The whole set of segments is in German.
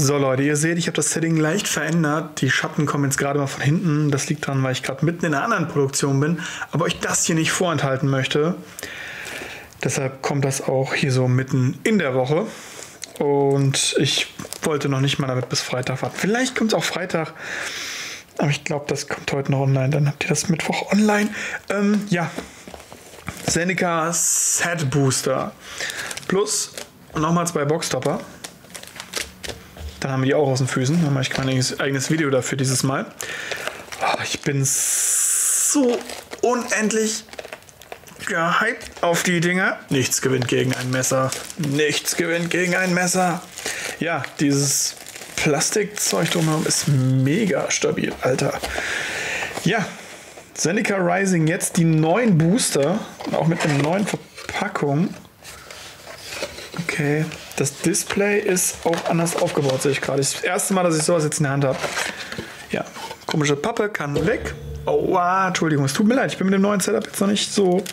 So Leute, ihr seht, ich habe das Setting leicht verändert. Die Schatten kommen jetzt gerade mal von hinten. Das liegt daran, weil ich gerade mitten in einer anderen Produktion bin, aber euch das hier nicht vorenthalten möchte. Deshalb kommt das auch hier so mitten in der Woche. Und ich wollte noch nicht mal damit bis Freitag warten. Vielleicht kommt es auch Freitag. Aber ich glaube, das kommt heute noch online. Dann habt ihr das Mittwoch online. Ähm, ja. Seneca Set Booster. Plus nochmal zwei Boxtopper. Dann haben wir die auch aus den Füßen. Dann mache ich kein eigenes Video dafür dieses Mal. Oh, ich bin so unendlich gehypt auf die Dinger. Nichts gewinnt gegen ein Messer. Nichts gewinnt gegen ein Messer. Ja, dieses Plastikzeug drumherum ist mega stabil, Alter. Ja, Seneca Rising jetzt die neuen Booster, auch mit einer neuen Verpackung. Okay, das Display ist auch anders aufgebaut, sehe ich gerade. Das erste Mal, dass ich sowas jetzt in der Hand habe. Ja, komische Pappe kann weg. Oh, ah, Entschuldigung, es tut mir leid, ich bin mit dem neuen Setup jetzt noch nicht so.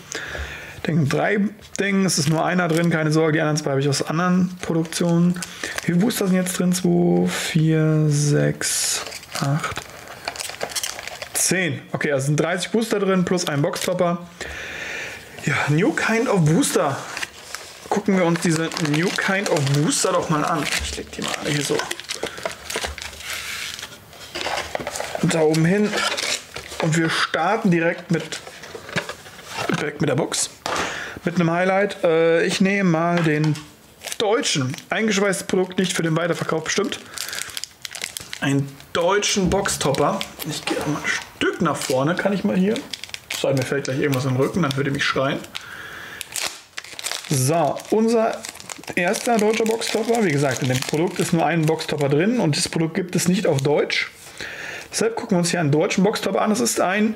Denken drei Dingen, es ist nur einer drin, keine Sorge, die anderen zwei habe ich aus anderen Produktionen. Wie viele Booster sind jetzt drin? 2, 4, 6, 8, 10. Okay, also sind 30 Booster drin plus ein Boxtopper. Ja, New Kind of Booster. Gucken wir uns diese New Kind of Booster doch mal an. Ich leg die mal hier so da oben hin. Und wir starten direkt mit, direkt mit der Box. Mit einem Highlight. Äh, ich nehme mal den deutschen, eingeschweißtes Produkt, nicht für den Weiterverkauf bestimmt. Einen deutschen Boxtopper. Ich gehe mal ein Stück nach vorne. Kann ich mal hier? Sei mir fällt gleich irgendwas im Rücken, dann würde mich schreien. So, unser erster deutscher Boxtopper. Wie gesagt, in dem Produkt ist nur ein Boxtopper drin und das Produkt gibt es nicht auf Deutsch. Deshalb gucken wir uns hier einen deutschen Boxtop an. Das ist ein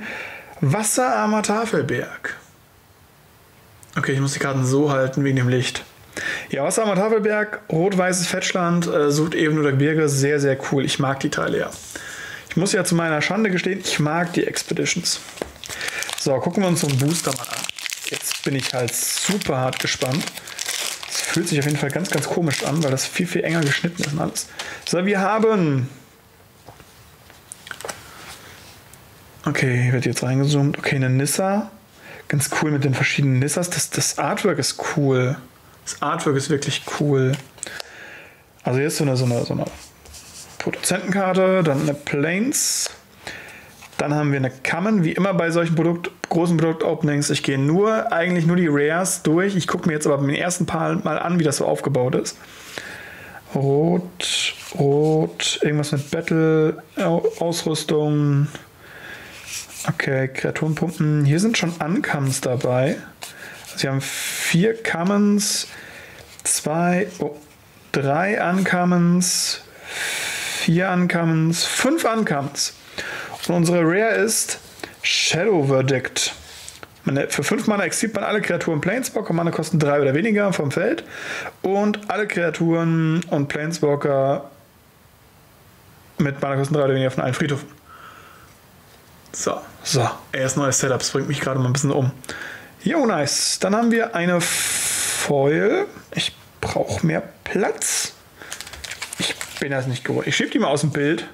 wasserarmer Tafelberg. Okay, ich muss die Karten so halten wegen dem Licht. Ja, wasserarmer Tafelberg, rot-weißes Fettschland, äh, sucht eben oder Gebirge, sehr, sehr cool. Ich mag die Teile ja. Ich muss ja zu meiner Schande gestehen, ich mag die Expeditions. So, gucken wir uns so einen Booster mal an. Bin ich halt super hart gespannt. Es fühlt sich auf jeden Fall ganz, ganz komisch an, weil das viel, viel enger geschnitten ist und alles. So, wir haben Okay, wird jetzt reingezoomt. Okay, eine Nissa. Ganz cool mit den verschiedenen Nissas. Das, das Artwork ist cool. Das Artwork ist wirklich cool. Also hier ist so eine, so eine, so eine Produzentenkarte, dann eine Planes. Dann haben wir eine Common, wie immer bei solchen Produkt, großen Produktopenings. Ich gehe nur, eigentlich nur die Rares durch. Ich gucke mir jetzt aber beim ersten Paar mal an, wie das so aufgebaut ist. Rot, Rot, irgendwas mit Battle, Ausrüstung. Okay, Kreaturenpumpen. Hier sind schon Uncommons dabei. Sie haben vier Commons, zwei, oh, drei Uncommons, vier Uncommons, fünf Uncommons. Und unsere Rare ist Shadow Verdict. Für 5 Mana exiliert man alle Kreaturen Planeswalker. Mana kosten 3 oder weniger vom Feld. Und alle Kreaturen und Planeswalker mit Mana kosten 3 oder weniger von allen Friedhöfen. So, so. Erst neues Setup. Das bringt mich gerade mal ein bisschen um. Jo, nice. Dann haben wir eine Foil. Ich brauche mehr Platz. Ich bin das nicht gewohnt. Ich schiebe die mal aus dem Bild.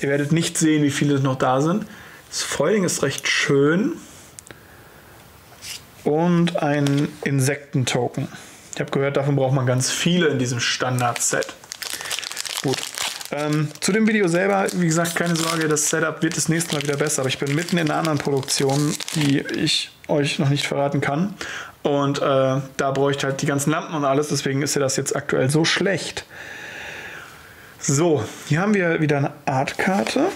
Ihr werdet nicht sehen, wie viele noch da sind. Das Foiling ist recht schön. Und ein Insektentoken. Ich habe gehört, davon braucht man ganz viele in diesem Standard-Set. Gut, ähm, zu dem Video selber, wie gesagt, keine Sorge, das Setup wird das nächste Mal wieder besser, aber ich bin mitten in einer anderen Produktion, die ich euch noch nicht verraten kann. Und äh, da bräuchte ich halt die ganzen Lampen und alles, deswegen ist ja das jetzt aktuell so schlecht. So, hier haben wir wieder eine Artkarte.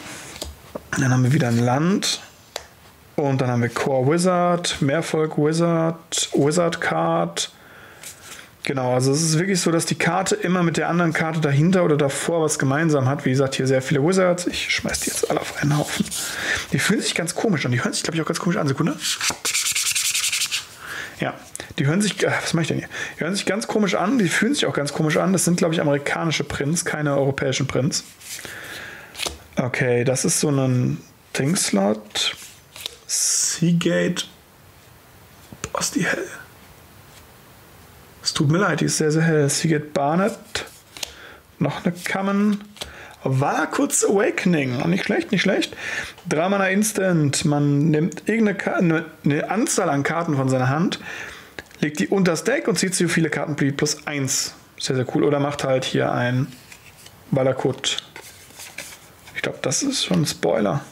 Dann haben wir wieder ein Land. Und dann haben wir Core Wizard, Mehrvolk Wizard, Wizard Card, Genau, also es ist wirklich so, dass die Karte immer mit der anderen Karte dahinter oder davor was gemeinsam hat. Wie gesagt, hier sehr viele Wizards. Ich schmeiß die jetzt alle auf einen Haufen. Die fühlen sich ganz komisch an. Die hören sich, glaube ich, auch ganz komisch an. Sekunde. Ja, die hören sich, äh, was mache ich denn hier? Die hören sich ganz komisch an. Die fühlen sich auch ganz komisch an. Das sind, glaube ich, amerikanische Prints, keine europäischen Prints. Okay, das ist so ein Thingslot. Seagate. Boah, ist die hell. Es tut mir leid, die ist sehr, sehr hell. Seagate Barnett. noch eine Common. War kurz Awakening. Nicht schlecht, nicht schlecht. Drei Mana Instant. Man nimmt irgendeine eine Anzahl an Karten von seiner Hand, legt die unter das Deck und zieht so viele Karten plus 1. Sehr, sehr cool. Oder macht halt hier ein Balakut. Ich glaube, das ist schon ein Spoiler.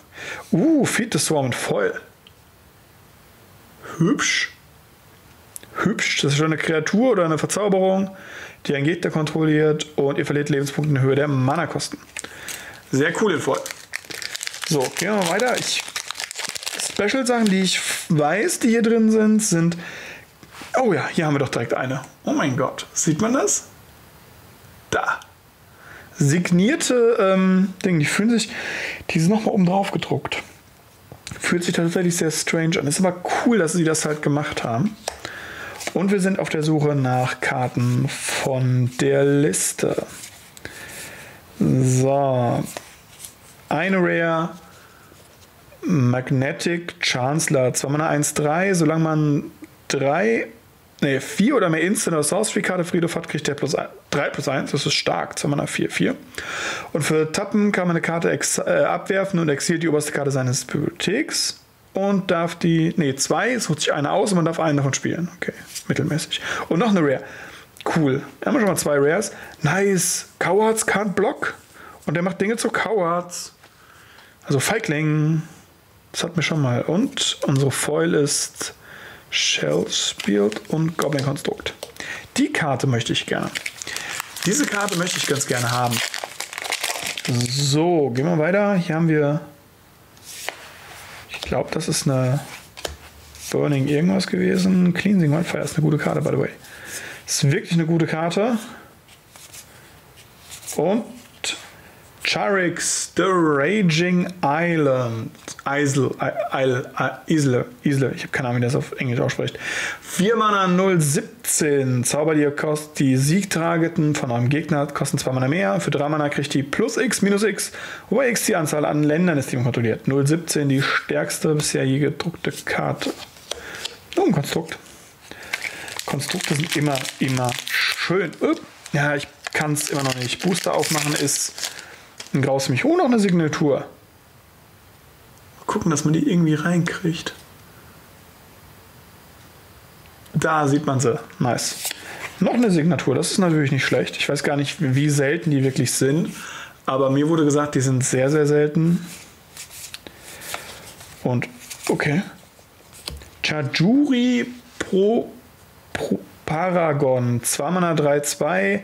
Uh, Feed the Swarm voll. Hübsch. Hübsch. Das ist schon eine Kreatur oder eine Verzauberung, die einen Gegner kontrolliert und ihr verliert Lebenspunkte in Höhe der Mana-Kosten. Sehr cool in voll. So, gehen wir mal weiter. Special-Sachen, die ich weiß, die hier drin sind, sind. Oh ja, hier haben wir doch direkt eine. Oh mein Gott. Sieht man das? Da. Signierte ähm, Dinge, die fühlen sich. Die sind nochmal oben drauf gedruckt. Fühlt sich tatsächlich sehr strange an. Ist aber cool, dass sie das halt gemacht haben. Und wir sind auf der Suche nach Karten von der Liste. So. Eine Rare Magnetic Chancellor. Zwar mal eine 1-3, solange man drei, nee, vier oder mehr Instant- oder Sorcery-Karte Friedhof hat, kriegt der plus 3 plus 1. Das ist stark. Zwar mal 4, 4. Und für Tappen kann man eine Karte äh, abwerfen und exiliert die oberste Karte seines Bibliotheks und darf die, nee, zwei, sucht sich eine aus und man darf einen davon spielen. Okay, mittelmäßig. Und noch eine Rare. Cool. Da haben wir schon mal zwei Rares. Nice. Cowards can't block. Und der macht Dinge zu Cowards. Also Feigling. Das hatten wir schon mal. Und unsere Foil ist Shell Spielt und Goblin Konstrukt. Die Karte möchte ich gerne. Diese Karte möchte ich ganz gerne haben. So, gehen wir weiter. Hier haben wir. Ich glaube, das ist eine Burning irgendwas gewesen. Cleansing Wildfire ist eine gute Karte, by the way. Ist wirklich eine gute Karte. Und Charix, The Raging Island. Isle, Isle, Isle, Isle. Ich habe keine Ahnung, wie das auf Englisch ausspricht. 4 Mana 017. Zauber, die kostet die Siegtargeten von einem Gegner, kosten 2 Mana mehr. Für 3 Mana kriegt die plus X, minus X, wobei X die Anzahl an Ländern ist, die man kontrolliert. 017, die stärkste bisher je gedruckte Karte. Nur ein Konstrukt. Konstrukte sind immer, immer schön. Ja, ich kann es immer noch nicht. Booster aufmachen ist ein Graus mich. Oh, noch eine Signatur. Mal gucken, dass man die irgendwie reinkriegt. Da sieht man sie. Nice. Noch eine Signatur, das ist natürlich nicht schlecht. Ich weiß gar nicht, wie selten die wirklich sind. Aber mir wurde gesagt, die sind sehr, sehr selten. Und okay. Chajuri Pro Paragon, 2 Mana 3-2,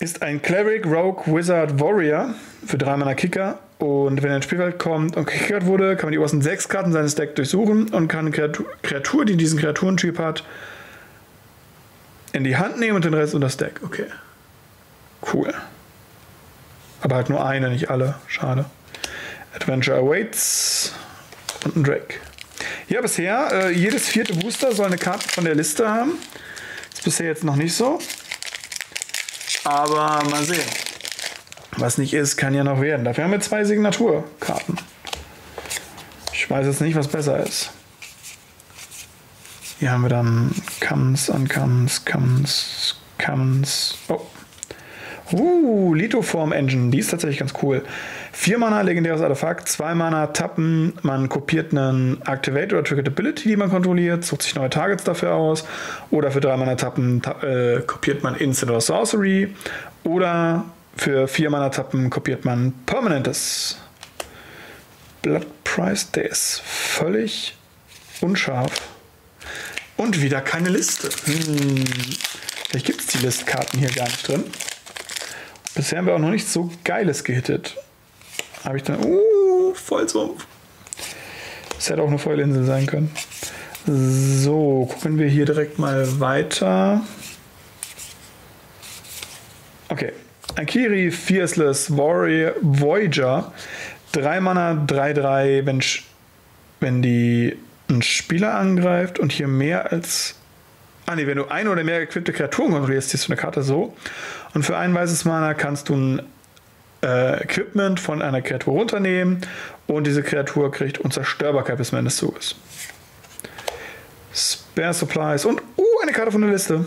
ist ein Cleric, Rogue, Wizard, Warrior für 3 Mana Kicker. Und wenn er ins Spielfeld kommt und gekickert wurde, kann man die obersten 6 Karten seines Decks durchsuchen und kann eine Kreatur, Kreatur, die diesen Kreaturentyp hat, in die Hand nehmen und den Rest unter das Deck. Okay. Cool. Aber halt nur eine, nicht alle. Schade. Adventure awaits und ein Drake. Ja, bisher, äh, jedes vierte Booster soll eine Karte von der Liste haben. Ist bisher jetzt noch nicht so. Aber mal sehen. Was nicht ist, kann ja noch werden. Dafür haben wir zwei Signaturkarten. Ich weiß jetzt nicht, was besser ist. Hier haben wir dann Comes, Uncomes, Comes, Comes. Oh. Uh, Lithoform Engine. Die ist tatsächlich ganz cool. 4 Mana legendäres Artefakt, 2 Mana tappen, man kopiert einen Activate oder Triggered Ability, die man kontrolliert, sucht sich neue Targets dafür aus. Oder für 3 Mana tappen ta äh, kopiert man Instant oder Sorcery. Oder für 4 Mana tappen kopiert man Permanentes. Blood Price, der ist völlig unscharf. Und wieder keine Liste. Hm. Vielleicht gibt es die Listkarten hier gar nicht drin. Bisher haben wir auch noch nichts so Geiles gehittet. Habe ich dann. Uh, Vollsumpf. Das hätte auch eine Feuerinsel sein können. So, gucken wir hier direkt mal weiter. Okay. Akiri Fierceless Warrior Voyager. 3 Mana, 3-3, wenn, wenn die einen Spieler angreift und hier mehr als. Ah ne, wenn du eine oder mehr equipte Kreaturen kontrollierst, ziehst du eine Karte so. Und für ein weißes Mana kannst du ein äh, Equipment von einer Kreatur runternehmen und diese Kreatur kriegt Unzerstörbarkeit bis zum Ende des Zuges. Spare Supplies und uh, eine Karte von der Liste.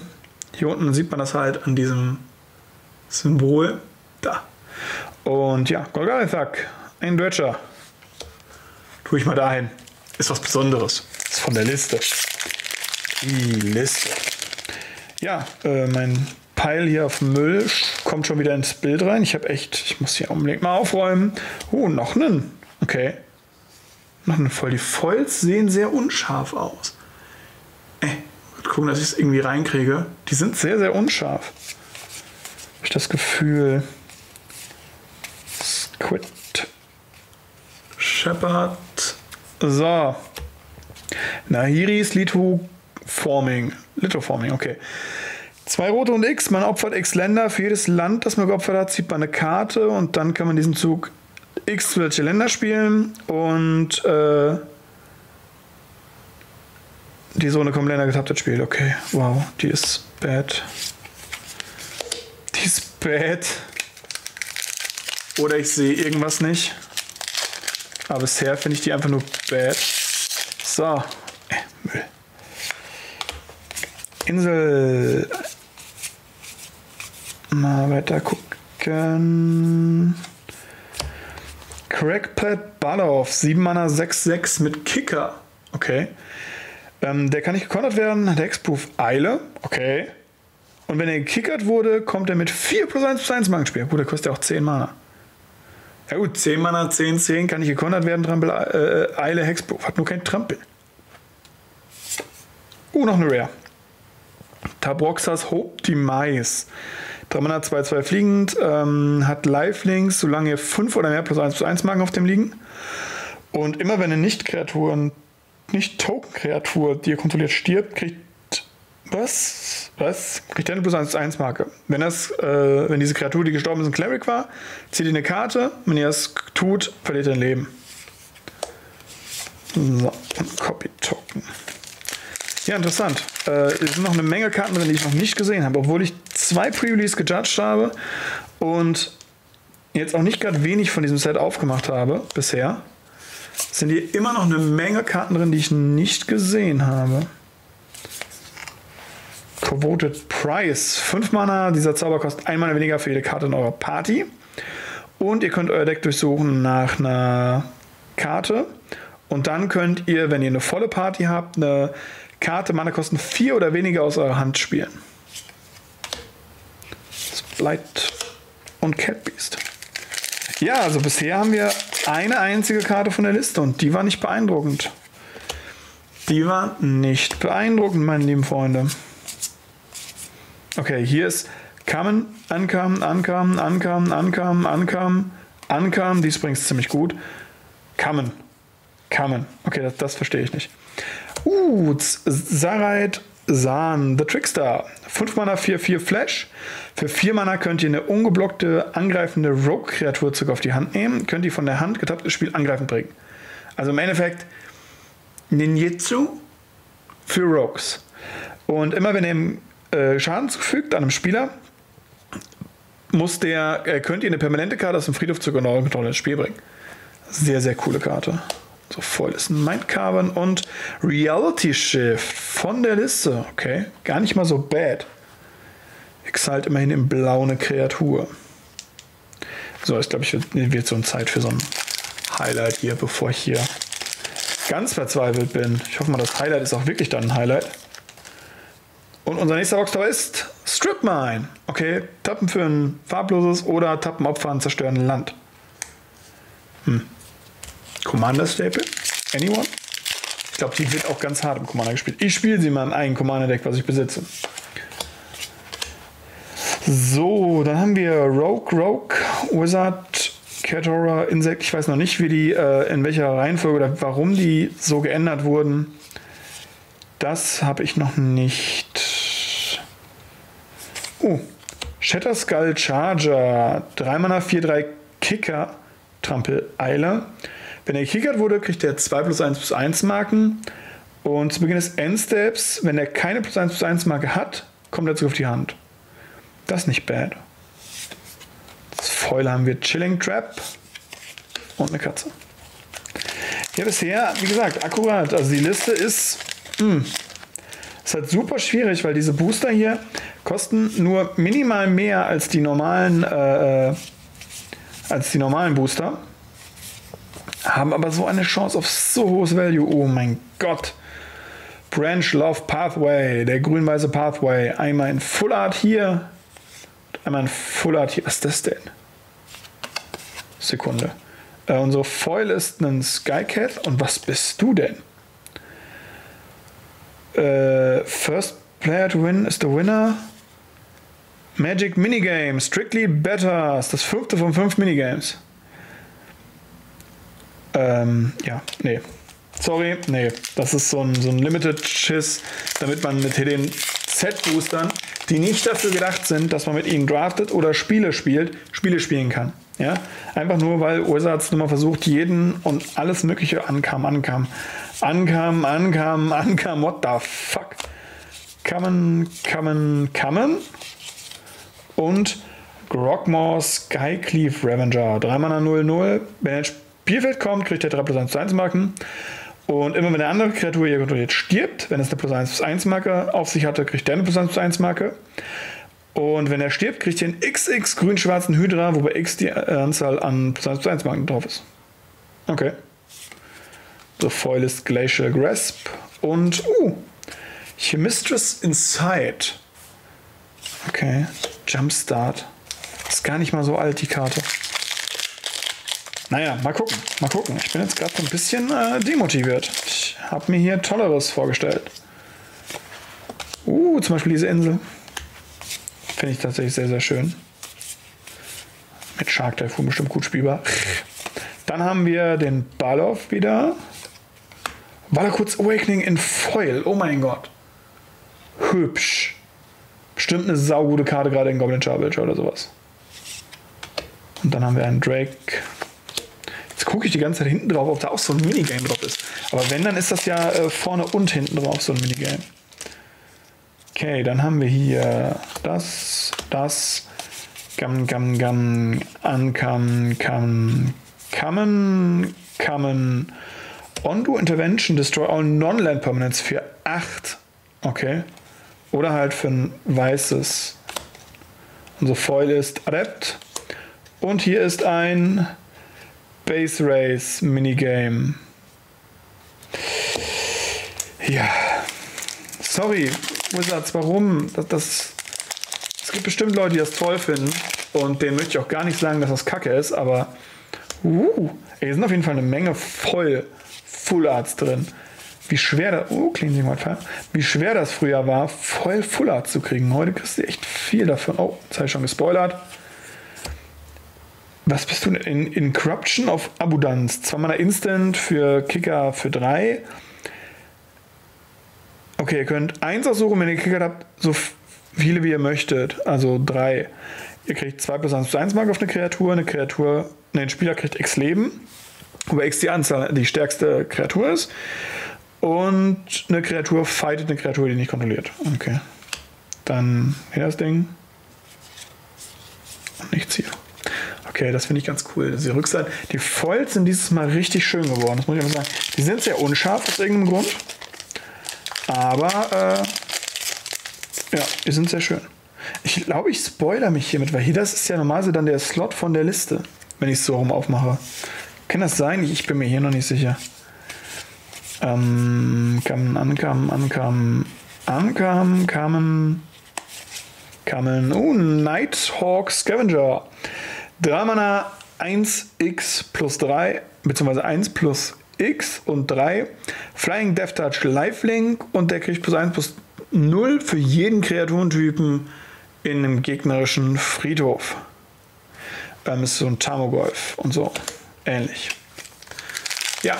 Hier unten sieht man das halt an diesem Symbol. Da. Und ja, Golgarathak, ein Dredger. Tue ich mal dahin. Ist was Besonderes. Ist von der Liste. Die Liste. Ja, äh, mein Pile hier auf Müll kommt schon wieder ins Bild rein. Ich habe echt, ich muss hier unbedingt mal aufräumen. Oh, noch einen. Okay. Noch einen voll. Die Foils sehen sehr unscharf aus. Äh, gucken, dass ich es irgendwie reinkriege. Die sind sehr, sehr unscharf. Habe ich das Gefühl. Squid. Shepard. So. Nahiris Litho Forming. Lithoforming, okay. Zwei rote und X, man opfert X Länder. Für jedes Land, das man geopfert hat, zieht man eine Karte und dann kann man diesen Zug X welche Länder spielen und äh, die Zone kommen Länder getappt das Spiel. Okay, wow, die ist bad. Die ist bad. Oder ich sehe irgendwas nicht. Aber bisher finde ich die einfach nur bad. So. Äh, Müll. Insel. Mal weiter gucken. Crackpad Balov, 7 Mana 6-6 mit Kicker. Okay. Ähm, der kann nicht gekontert werden. Hexproof Eile. Okay. Und wenn er gekickert wurde, kommt er mit 4 plus 1 plus 1 Mana Spiel. Gut, der kostet ja auch 10 Mana. Ja gut, 10 Mana, 10, 10 kann nicht gekontert werden. Trampel, äh, Eile, Hexproof. Hat nur kein Trampel. Uh, noch eine Rare. Tabroxas Hope Demise. 3 Mana 2-2 fliegend, ähm, hat Lifelinks, solange ihr 5 oder mehr plus 1 plus 1 Marken auf dem liegen. Und immer wenn eine Nicht-Kreatur, Nicht-Token-Kreatur, die ihr kontrolliert, stirbt, kriegt was? Was? Kriegt eine plus 1 plus 1 Marke. Wenn, das, äh, wenn diese Kreatur, die gestorben ist, ein Cleric war, zieht ihr eine Karte. Wenn ihr das tut, verliert ihr ein Leben. So, Copy-Token. Ja, interessant. Äh, es sind noch eine Menge Karten drin, die ich noch nicht gesehen habe, obwohl ich zwei Pre-Release gejudged habe und jetzt auch nicht gerade wenig von diesem Set aufgemacht habe bisher. Sind hier immer noch eine Menge Karten drin, die ich nicht gesehen habe. Covoted Price. 5 Mana. Dieser Zauber kostet 1 Mana weniger für jede Karte in eurer Party. Und ihr könnt euer Deck durchsuchen nach einer Karte. Und dann könnt ihr, wenn ihr eine volle Party habt, eine Karte Mana kosten 4 oder weniger aus eurer Hand spielen. Blight und Cat Beast. Ja, also bisher haben wir eine einzige Karte von der Liste und die war nicht beeindruckend. Die war nicht beeindruckend, meine lieben Freunde. Okay, hier ist kamen, ankamen, ankamen, ankamen, ankamen, ankamen, ankamen. Die ist übrigens ziemlich gut. Kamen. Kamen. Okay, das, das verstehe ich nicht. Uh, Sarait Sahn, The Trickster. 5 Mana, 4, 4 Flash. Für 4 Mana könnt ihr eine ungeblockte, angreifende Rogue-Kreatur zurück auf die Hand nehmen. Könnt ihr von der Hand getapptes Spiel angreifen bringen. Also im Endeffekt Ninjutsu für Rogues. Und immer wenn ihr äh, Schaden zufügt an einem Spieler, muss der, äh, könnt ihr eine permanente Karte aus dem Friedhof in eure Kontrolle ins Spiel bringen. Sehr, sehr coole Karte. So voll ist ein Mindcarbon und Reality Shift von der Liste. Okay, gar nicht mal so bad. Exalt immerhin in blau eine Kreatur. So, ist glaube ich wird, wird so eine Zeit für so ein Highlight hier, bevor ich hier ganz verzweifelt bin. Ich hoffe mal, das Highlight ist auch wirklich dann ein Highlight. Und unser nächster Boxtower ist Strip Mine. Okay, tappen für ein farbloses oder tappen opfern, zerstören Land. Hm. Commander Staple? Anyone? Ich glaube, die wird auch ganz hart im Commander gespielt. Ich spiele sie mal in einem Commander-Deck, was ich besitze. So, dann haben wir Rogue, Rogue, Wizard, Catora, Insect. Ich weiß noch nicht, wie die, äh, in welcher Reihenfolge oder warum die so geändert wurden. Das habe ich noch nicht. Oh, Shatter Skull Charger. 3 Mana, 4, 3 Kicker. Trampel Eiler. Wenn er gekickert wurde, kriegt er 2 plus 1 plus 1 Marken. Und zu Beginn des Endsteps, wenn er keine plus 1 plus 1 Marke hat, kommt er zurück auf die Hand. Das ist nicht bad. Als Foil haben wir Chilling Trap und eine Katze. Ja, bisher, wie gesagt, akkurat. Also die Liste ist. Mh. Hm, ist halt super schwierig, weil diese Booster hier kosten nur minimal mehr als die normalen, äh, äh als die normalen Booster. Haben aber so eine Chance auf so hohes Value. Oh mein Gott. Branch Love Pathway, der grün-weiße Pathway. Einmal in Full Art hier. Einmal in Full Art hier. Was ist das denn? Sekunde. Äh, unsere Foil ist ein Skycat. Und was bist du denn? Äh, first player to win is the winner. Magic Minigame, Strictly Better, ist das fünfte von fünf Minigames. Ähm, ja, nee. Sorry, nee. Das ist so ein, so ein Limited-Schiss, damit man mit den Set-Boostern, die nicht dafür gedacht sind, dass man mit ihnen draftet oder Spiele spielt, Spiele spielen kann. Ja? Einfach nur, weil Ursatz nur mal versucht, jeden und alles Mögliche ankam, ankam, ankam, ankam, ankam, what the fuck. Kamen, kamen, kamen. Und Grogmore Skycleave Revenger. 3 Mana 0-0. Wenn er ins Spielfeld kommt, kriegt er 3 plus 1 zu 1 Marken. Und immer wenn eine andere Kreatur ihr kontrolliert stirbt, wenn es eine plus 1 plus 1 Marke auf sich hatte, kriegt der eine plus 1 plus 1 Marke. Und wenn er stirbt, kriegt ihr einen XX grün-schwarzen Hydra, wobei X die Anzahl an plus 1 plus 1 Marken drauf ist. Okay. The Foil ist Glacial Grasp. Und, uh, Chemistress Inside. Okay. Jumpstart. Ist gar nicht mal so alt, die Karte. Naja, mal gucken, mal gucken. Ich bin jetzt gerade so ein bisschen äh, demotiviert. Ich habe mir hier Tolleres vorgestellt. Uh, zum Beispiel diese Insel. Finde ich tatsächlich sehr, sehr schön. Mit Shark Typhoon bestimmt gut spielbar. Dann haben wir den Balov wieder. kurz Awakening in Foil. Oh mein Gott. Hübsch. Bestimmt eine saugute Karte, gerade in Goblin Charge oder sowas. Und dann haben wir einen Drake. Gucke ich die ganze Zeit hinten drauf, ob da auch so ein Minigame drauf ist. Aber wenn, dann ist das ja äh, vorne und hinten drauf so ein Minigame. Okay, dann haben wir hier das, das, Gam, Gam, Gam, Ankam, Kam, Kammen, Kammen, Undo Intervention, Destroy All Non-Land Permanents für 8. Okay. Oder halt für ein weißes. Unser Foil ist Adept. Und hier ist ein Base Race Minigame. Ja. Sorry, Wizards, warum? Das, das, es gibt bestimmt Leute, die das toll finden. Und denen möchte ich auch gar nicht sagen, dass das Kacke ist, aber. Uh, hier sind auf jeden Fall eine Menge voll Full Arts drin wie schwer das, oh, Cleansing Wildfire, wie schwer das früher war, voll Full Art zu kriegen. Heute kriegst du echt viel davon. Oh, jetzt habe ich schon gespoilert. Was bist du? In, Corruption of Abundance. Zweimal Instant für Kicker für drei. Okay, ihr könnt eins aussuchen, wenn ihr Kicker habt, so viele wie ihr möchtet. Also drei. Ihr kriegt 2 plus 1 plus 1 Mark auf eine Kreatur. Eine Kreatur, ne, ein Spieler kriegt X Leben. Wobei X die Anzahl, die stärkste Kreatur ist. Und eine Kreatur fightet eine Kreatur, die nicht kontrolliert. Okay. Dann hier das Ding. Und nichts hier. Okay, das finde ich ganz cool. Die Rückseite, die Foils sind dieses Mal richtig schön geworden. Das muss ich aber sagen. Die sind sehr unscharf aus irgendeinem Grund. Aber äh, ja, die sind sehr schön. Ich glaube, ich spoiler mich hiermit, weil hier das ist ja normalerweise dann der Slot von der Liste, wenn ich es so rum aufmache. Kann das sein? Ich bin mir hier noch nicht sicher. Ähm, kamen, ankamen, ankamen, ankamen, kamen, kamen. Oh, Nighthawk Scavenger. 3 Mana 1x plus 3, beziehungsweise 1 plus x und 3. Flying Death Touch Lifelink und der kriegt plus 1 plus 0 für jeden Kreaturentypen in einem gegnerischen Friedhof. Ähm, ist so ein Tamogolf und so ähnlich. Ja,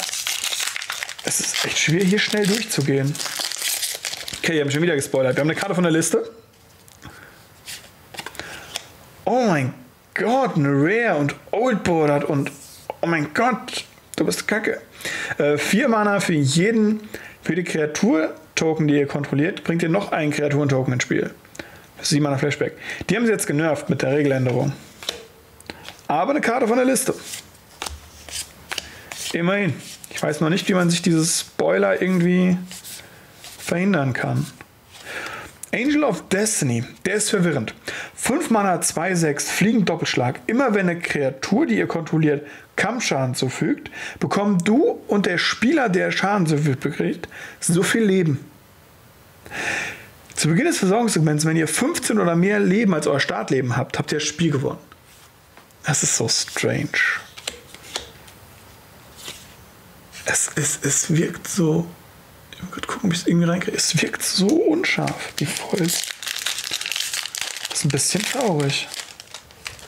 es ist echt schwer, hier schnell durchzugehen. Okay, ich habe schon wieder gespoilert. Wir haben eine Karte von der Liste. Oh mein Gott, eine Rare und Old Bordered und oh mein Gott, du bist kacke. Äh, vier Mana für jeden, für die Kreatur-Token, die ihr kontrolliert, bringt ihr noch einen Kreaturentoken ins Spiel. Sieben Mana Flashback. Die haben sie jetzt genervt mit der Regeländerung. Aber eine Karte von der Liste. Immerhin. Ich weiß noch nicht, wie man sich dieses Spoiler irgendwie verhindern kann. Angel of Destiny, der ist verwirrend. 5 Mana, 2, 6, fliegend Doppelschlag. Immer wenn eine Kreatur, die ihr kontrolliert, Kampfschaden zufügt, bekommen du und der Spieler, der Schaden zufügt, so viel Leben. Zu Beginn des Versorgungssegments, wenn ihr 15 oder mehr Leben als euer Startleben habt, habt ihr das Spiel gewonnen. Das ist so strange. Es, es, es wirkt so mal gerade gucken, ob ich es irgendwie reinkriege. Es wirkt so unscharf, die Folge. Das ist ein bisschen traurig.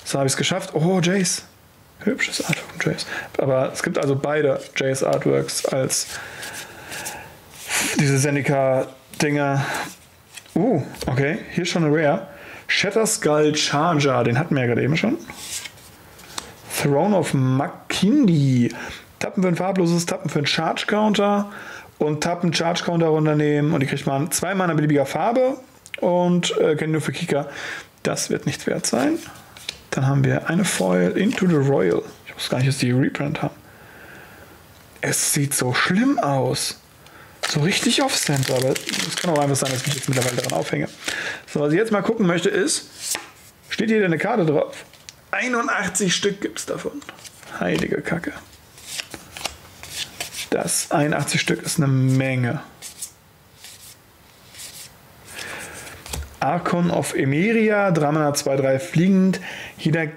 So habe ich es geschafft. Oh, Jace. Hübsches Artwork von Jace. Aber es gibt also beide Jace Artworks als diese Seneca-Dinger. Uh, okay. Hier schon eine Rare. Shatter Skull Charger. Den hatten wir ja gerade eben schon. Throne of Makindi. Tappen für ein farbloses, Tappen für ein Charge Counter und tappen Charge Counter runternehmen und die kriegt man zweimal in beliebiger Farbe und äh, nur für Kicker. Das wird nichts wert sein. Dann haben wir eine Foil Into the Royal. Ich wusste gar nicht, dass die Reprint haben. Es sieht so schlimm aus. So richtig off-center, aber es kann auch einfach sein, dass ich mich jetzt mittlerweile daran aufhänge. So, was ich jetzt mal gucken möchte ist, steht hier eine Karte drauf. 81 Stück gibt es davon. Heilige Kacke. Das 81 Stück ist eine Menge. Archon of Emeria, 3 Mana 2-3 fliegend. Jeder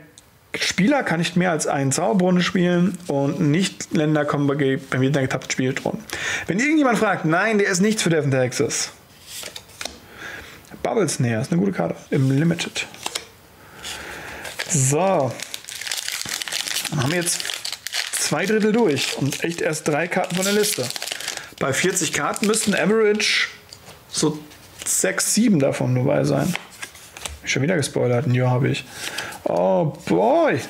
Spieler kann nicht mehr als einen Zauberbrunnen spielen und Nicht-Länder kommen bei, bei jedem getappten Spiel drum. Wenn irgendjemand fragt, nein, der ist nicht für Devon Texas. Bubbles näher, ist eine gute Karte im Limited. So. Dann haben wir jetzt zwei Drittel durch und echt erst drei Karten von der Liste. Bei 40 Karten müssten Average so 6, 7 davon nur bei sein. Schon wieder gespoilert, Jahr habe ich. Oh boy.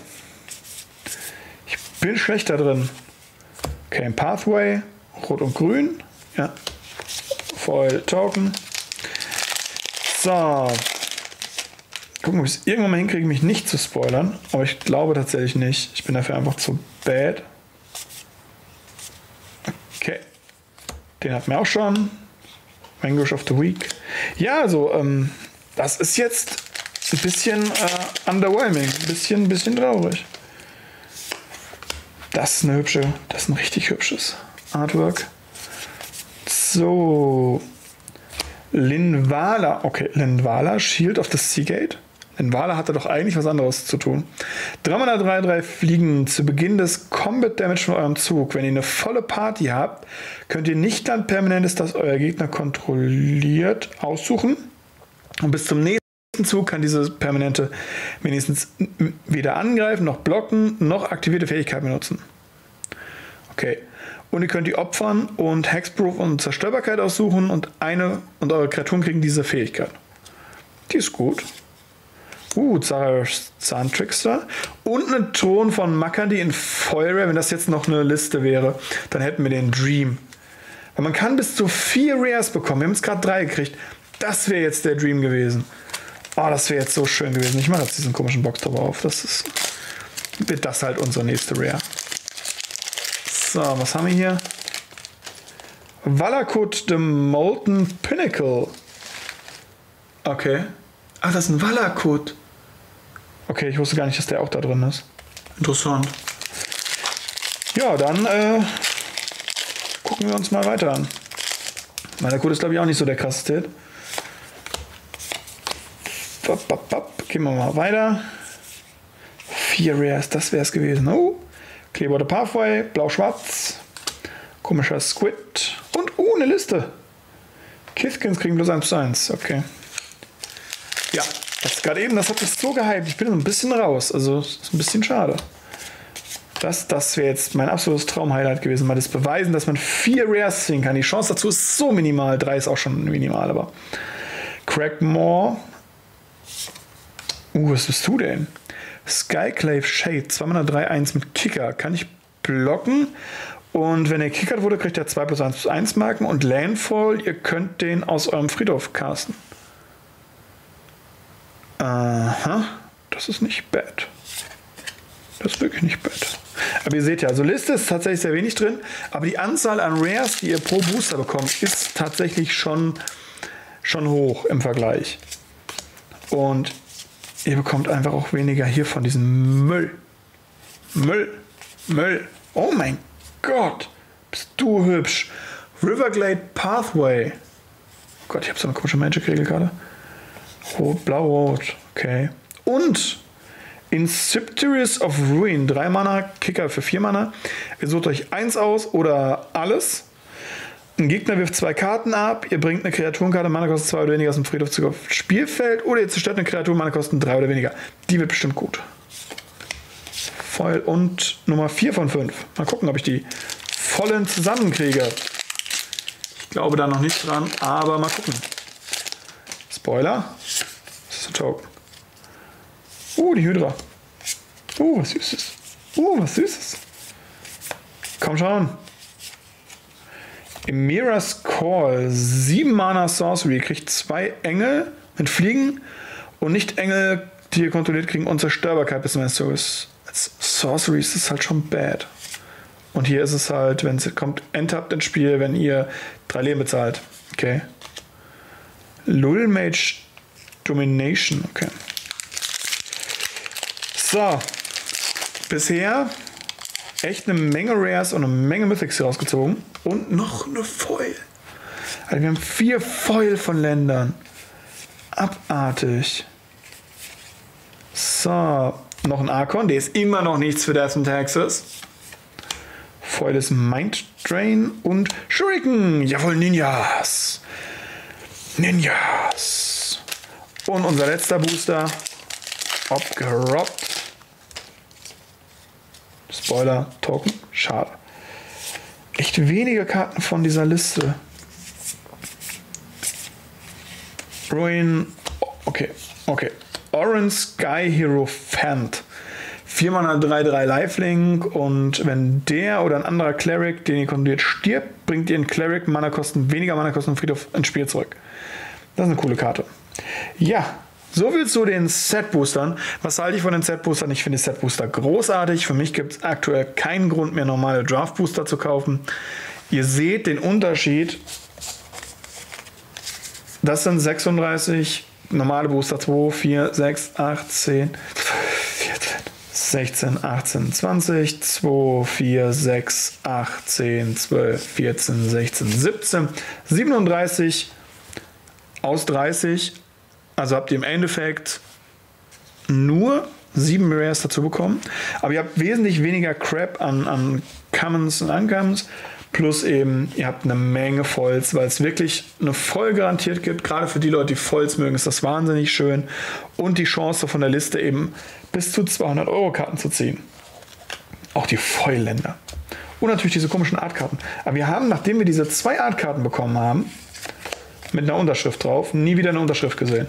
Ich bin schlecht da drin. Okay, Pathway, Rot und Grün. Ja. Foil Token. So. Gucken, ob ich es irgendwann mal hinkriege, mich nicht zu spoilern. Aber ich glaube tatsächlich nicht. Ich bin dafür einfach zu bad. Okay. Den hatten wir auch schon. Language of the Week. Ja, also, ähm, das ist jetzt ein bisschen äh, underwhelming. Ein bisschen, bisschen traurig. Das ist eine hübsche, das ist ein richtig hübsches Artwork. So. Linvala. Okay, Linvala, Shield of the Seagate. In Wala hatte doch eigentlich was anderes zu tun. 3 fliegen zu Beginn des Combat Damage von eurem Zug. Wenn ihr eine volle Party habt, könnt ihr nicht dann permanentes, das euer Gegner kontrolliert, aussuchen. Und bis zum nächsten Zug kann diese permanente wenigstens weder angreifen, noch blocken, noch aktivierte Fähigkeit benutzen. Okay. Und ihr könnt die opfern und Hexproof und Zerstörbarkeit aussuchen und eine und eure Kreaturen kriegen diese Fähigkeit. Die ist gut. Uh, Zahntrickster. Und ein Ton von Makandi in Feuerwehr. Wenn das jetzt noch eine Liste wäre, dann hätten wir den Dream. Weil man kann bis zu vier Rares bekommen. Wir haben es gerade drei gekriegt. Das wäre jetzt der Dream gewesen. Oh, das wäre jetzt so schön gewesen. Ich mache jetzt diesen komischen Box drauf auf. Das ist, wird das halt unsere nächste Rare. So, was haben wir hier? Valakut the Molten Pinnacle. Okay. Ach, das ist ein Valakut. Okay, ich wusste gar nicht, dass der auch da drin ist. Interessant. Ja, dann äh, gucken wir uns mal weiter an. Valakut ist, glaube ich, auch nicht so der krasse Hit. Gehen wir mal weiter. Vier Rares, das wäre es gewesen. Oh, Clearwater Pathway, blau-schwarz. Komischer Squid. Und, oh, eine Liste. Kithkins kriegen bloß 1 zu 1. Okay. Ja, das gerade eben, das hat mich so gehypt. Ich bin ein bisschen raus. Also, ist ein bisschen schade. Das, das wäre jetzt mein absolutes Traumhighlight gewesen. Mal das Beweisen, dass man vier Rares ziehen kann. Die Chance dazu ist so minimal. Drei ist auch schon minimal, aber. Crackmore. Uh, was bist du denn? Skyclave Shade. 203-1 mit Kicker. Kann ich blocken? Und wenn er kickert wurde, kriegt er 2 plus 1 plus 1 Marken. Und Landfall, ihr könnt den aus eurem Friedhof casten. Aha, das ist nicht bad. Das ist wirklich nicht bad. Aber ihr seht ja, also Liste ist tatsächlich sehr wenig drin, aber die Anzahl an Rares, die ihr pro Booster bekommt, ist tatsächlich schon, schon hoch im Vergleich. Und ihr bekommt einfach auch weniger hier von diesem Müll. Müll, Müll. Oh mein Gott, bist du hübsch. Riverglade Pathway. Oh Gott, ich habe so eine komische Magic-Regel gerade. Rot, blau, rot. Okay. Und Insipterus of Ruin. 3 Mana, Kicker für 4 Mana. Ihr sucht euch eins aus oder alles. Ein Gegner wirft zwei Karten ab, ihr bringt eine Kreaturenkarte, Mana kostet 2 oder weniger aus dem Friedhof zu Spielfeld oder ihr zerstört eine Kreatur, Mana kosten 3 oder weniger. Die wird bestimmt gut. Foil und Nummer 4 von 5. Mal gucken, ob ich die vollen zusammenkriege. Ich glaube da noch nicht dran, aber mal gucken. Spoiler. Ist ein Token. Uh, die Hydra. Uh, was Süßes. Uh, was Süßes. Komm schon. Emira's Call. 7 Mana Sorcery. Kriegt zwei Engel mit Fliegen und nicht Engel, die ihr kontrolliert, kriegen Unzerstörbarkeit bis zum des Als Sorcery ist es halt schon bad. Und hier ist es halt, wenn es kommt, enttapt ins Spiel, wenn ihr drei Leben bezahlt. Okay. Lull Mage Domination. Okay. So, bisher echt eine Menge Rares und eine Menge Mythics rausgezogen. Und noch eine Foil. Also wir haben vier Foil von Ländern. Abartig. So, noch ein Archon. Der ist immer noch nichts für Death in Texas. Foil ist Mind Drain und Shuriken. Jawohl, Ninjas. Ninjas. Und unser letzter Booster. Obgerobbt. Spoiler, Token, schade. Echt wenige Karten von dieser Liste. Ruin, okay, okay. Orange Sky Hero Fant. 4 Mana 3-3 Lifelink und wenn der oder ein anderer Cleric, den ihr kontrolliert, stirbt, bringt ihr einen Cleric Mana-Kosten, weniger Mana-Kosten Friedhof ins Spiel zurück. Das ist eine coole Karte. Ja, so viel zu den Set-Boostern. Was halte ich von den Set-Boostern? Ich finde Set-Booster großartig. Für mich gibt es aktuell keinen Grund mehr, normale Draft-Booster zu kaufen. Ihr seht den Unterschied. Das sind 36 normale Booster. 2, 4, 6, 8, 10, 14, 16, 18, 20, 2, 4, 6, 8, 10, 12, 14, 16, 17, 37 aus 30 also habt ihr im Endeffekt nur sieben Rares dazu bekommen. Aber ihr habt wesentlich weniger Crap an, an Commons und Uncommons. Plus eben, ihr habt eine Menge Volls, weil es wirklich eine Voll garantiert gibt. Gerade für die Leute, die Volls mögen, ist das wahnsinnig schön. Und die Chance von der Liste eben bis zu 200 Euro Karten zu ziehen. Auch die Vollländer. Und natürlich diese komischen Artkarten. Aber wir haben, nachdem wir diese zwei Artkarten bekommen haben, mit einer Unterschrift drauf, nie wieder eine Unterschrift gesehen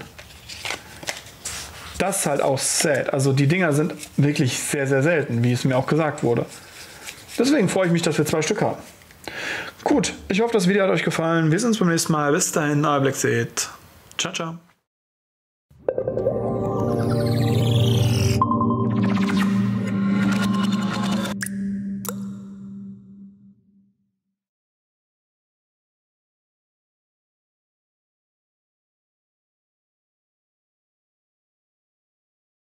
das ist halt auch sad. Also die Dinger sind wirklich sehr, sehr selten, wie es mir auch gesagt wurde. Deswegen freue ich mich, dass wir zwei Stück haben. Gut, ich hoffe, das Video hat euch gefallen. Wir sehen uns beim nächsten Mal. Bis dahin, euer Black Ciao, ciao.